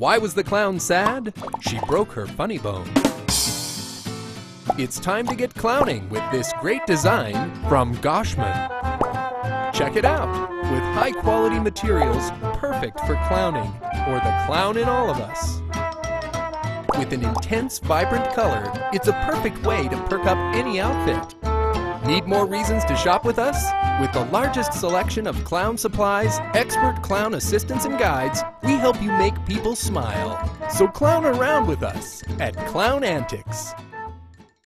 Why was the clown sad? She broke her funny bone. It's time to get clowning with this great design from Goshman. Check it out! With high quality materials, perfect for clowning, or the clown in all of us. With an intense, vibrant color, it's a perfect way to perk up any outfit. Need more reasons to shop with us? With the largest selection of clown supplies, expert clown assistants and guides, we help you make people smile. So clown around with us at Clown Antics.